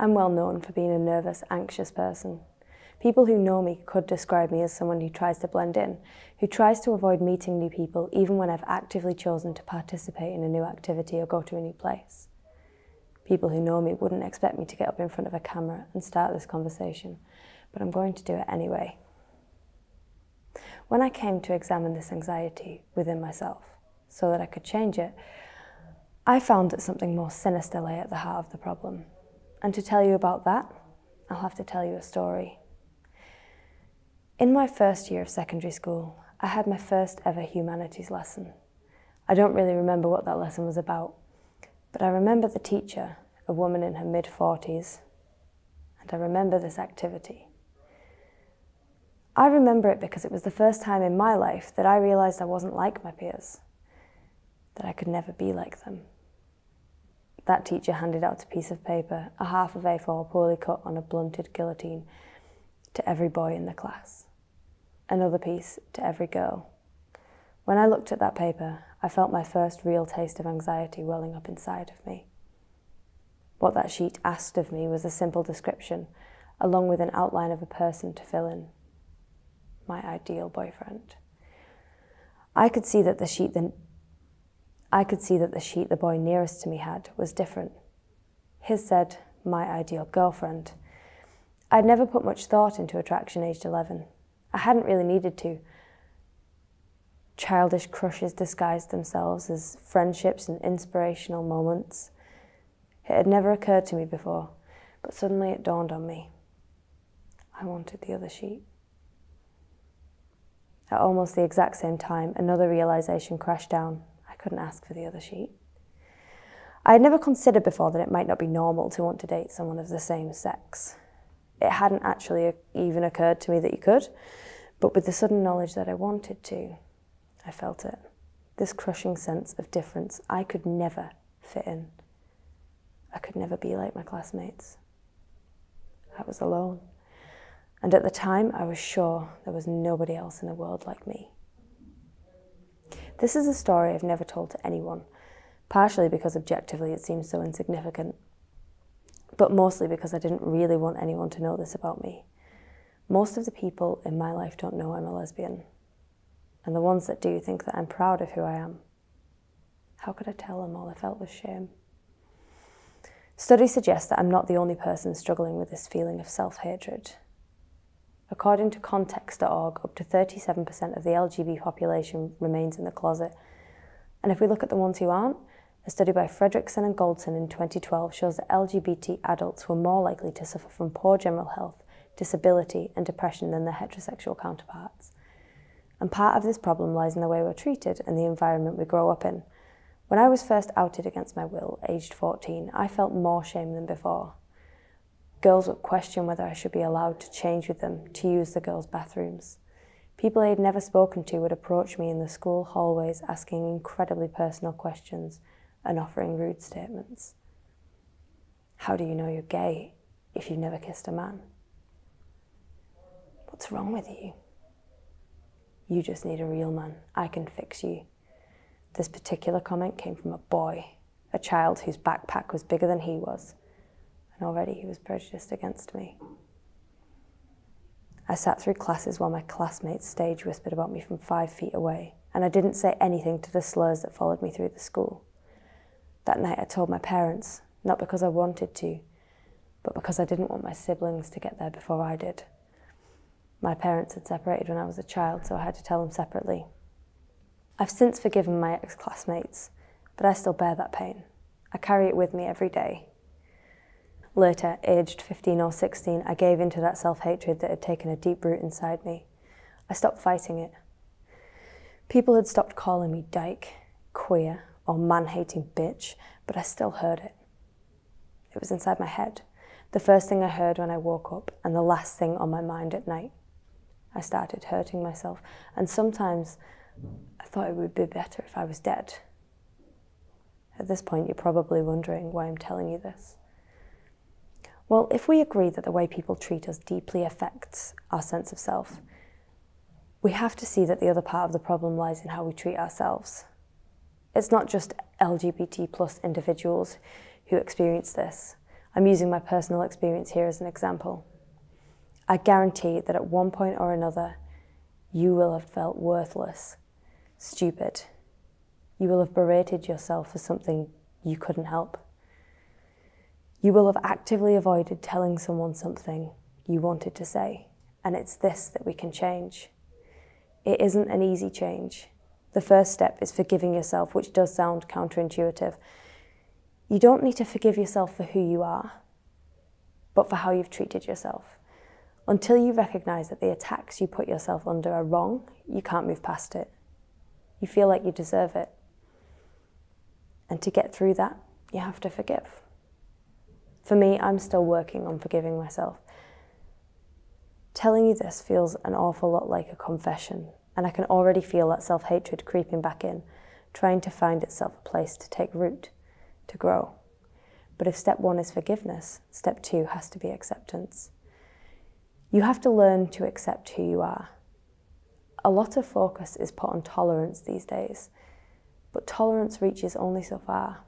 I'm well known for being a nervous, anxious person. People who know me could describe me as someone who tries to blend in, who tries to avoid meeting new people even when I've actively chosen to participate in a new activity or go to a new place. People who know me wouldn't expect me to get up in front of a camera and start this conversation, but I'm going to do it anyway. When I came to examine this anxiety within myself so that I could change it, I found that something more sinister lay at the heart of the problem. And to tell you about that, I'll have to tell you a story. In my first year of secondary school, I had my first ever humanities lesson. I don't really remember what that lesson was about, but I remember the teacher, a woman in her mid 40s, and I remember this activity. I remember it because it was the first time in my life that I realised I wasn't like my peers, that I could never be like them. That teacher handed out a piece of paper, a half of A4 poorly cut on a blunted guillotine, to every boy in the class. Another piece to every girl. When I looked at that paper, I felt my first real taste of anxiety welling up inside of me. What that sheet asked of me was a simple description, along with an outline of a person to fill in. My ideal boyfriend. I could see that the sheet the I could see that the sheet the boy nearest to me had was different. His said, my ideal girlfriend. I'd never put much thought into attraction aged 11. I hadn't really needed to. Childish crushes disguised themselves as friendships and inspirational moments. It had never occurred to me before, but suddenly it dawned on me. I wanted the other sheet. At almost the exact same time, another realization crashed down couldn't ask for the other sheet. I had never considered before that it might not be normal to want to date someone of the same sex. It hadn't actually uh, even occurred to me that you could, but with the sudden knowledge that I wanted to, I felt it. This crushing sense of difference. I could never fit in. I could never be like my classmates. I was alone. And at the time, I was sure there was nobody else in the world like me. This is a story I've never told to anyone, partially because objectively it seems so insignificant, but mostly because I didn't really want anyone to know this about me. Most of the people in my life don't know I'm a lesbian, and the ones that do think that I'm proud of who I am. How could I tell them all I felt was shame? Studies suggest that I'm not the only person struggling with this feeling of self hatred. According to context.org, up to 37% of the LGBT population remains in the closet. And if we look at the ones who aren't, a study by Fredriksen and Goldsen in 2012 shows that LGBT adults were more likely to suffer from poor general health, disability, and depression than their heterosexual counterparts. And part of this problem lies in the way we're treated and the environment we grow up in. When I was first outed against my will, aged 14, I felt more shame than before. Girls would question whether I should be allowed to change with them to use the girls' bathrooms. People I had never spoken to would approach me in the school hallways asking incredibly personal questions and offering rude statements. How do you know you're gay if you've never kissed a man? What's wrong with you? You just need a real man. I can fix you. This particular comment came from a boy, a child whose backpack was bigger than he was and already he was prejudiced against me. I sat through classes while my classmates stage whispered about me from five feet away, and I didn't say anything to the slurs that followed me through the school. That night I told my parents, not because I wanted to, but because I didn't want my siblings to get there before I did. My parents had separated when I was a child, so I had to tell them separately. I've since forgiven my ex classmates, but I still bear that pain. I carry it with me every day, Later, aged 15 or 16, I gave in to that self hatred that had taken a deep root inside me. I stopped fighting it. People had stopped calling me dyke, queer, or man hating bitch, but I still heard it. It was inside my head, the first thing I heard when I woke up, and the last thing on my mind at night. I started hurting myself, and sometimes I thought it would be better if I was dead. At this point, you're probably wondering why I'm telling you this. Well, if we agree that the way people treat us deeply affects our sense of self, we have to see that the other part of the problem lies in how we treat ourselves. It's not just LGBT plus individuals who experience this. I'm using my personal experience here as an example. I guarantee that at one point or another, you will have felt worthless, stupid. You will have berated yourself for something you couldn't help. You will have actively avoided telling someone something you wanted to say, and it's this that we can change. It isn't an easy change. The first step is forgiving yourself, which does sound counterintuitive. You don't need to forgive yourself for who you are, but for how you've treated yourself. Until you recognize that the attacks you put yourself under are wrong, you can't move past it. You feel like you deserve it. And to get through that, you have to forgive. For me, I'm still working on forgiving myself. Telling you this feels an awful lot like a confession, and I can already feel that self hatred creeping back in, trying to find itself a place to take root, to grow. But if step one is forgiveness, step two has to be acceptance. You have to learn to accept who you are. A lot of focus is put on tolerance these days, but tolerance reaches only so far.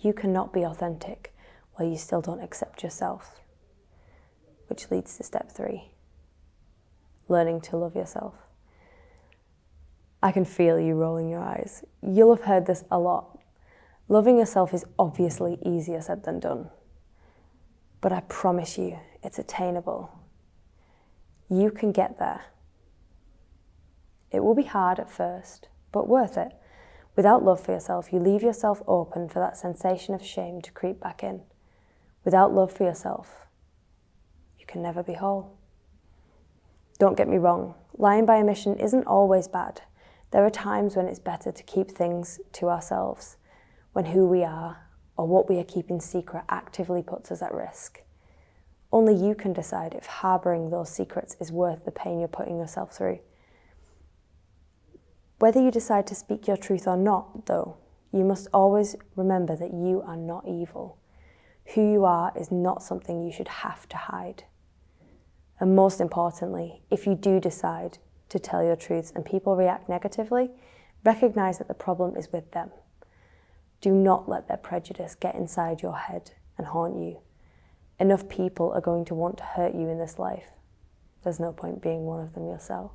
You cannot be authentic while you still don't accept yourself, which leads to step three learning to love yourself. I can feel you rolling your eyes. You'll have heard this a lot. Loving yourself is obviously easier said than done. But I promise you, it's attainable. You can get there. It will be hard at first, but worth it. Without love for yourself, you leave yourself open for that sensation of shame to creep back in. Without love for yourself, you can never be whole. Don't get me wrong, lying by omission isn't always bad. There are times when it's better to keep things to ourselves, when who we are or what we are keeping secret actively puts us at risk. Only you can decide if harbouring those secrets is worth the pain you're putting yourself through. Whether you decide to speak your truth or not, though, you must always remember that you are not evil. Who you are is not something you should have to hide. And most importantly, if you do decide to tell your truths and people react negatively, recognize that the problem is with them. Do not let their prejudice get inside your head and haunt you. Enough people are going to want to hurt you in this life. There's no point being one of them yourself.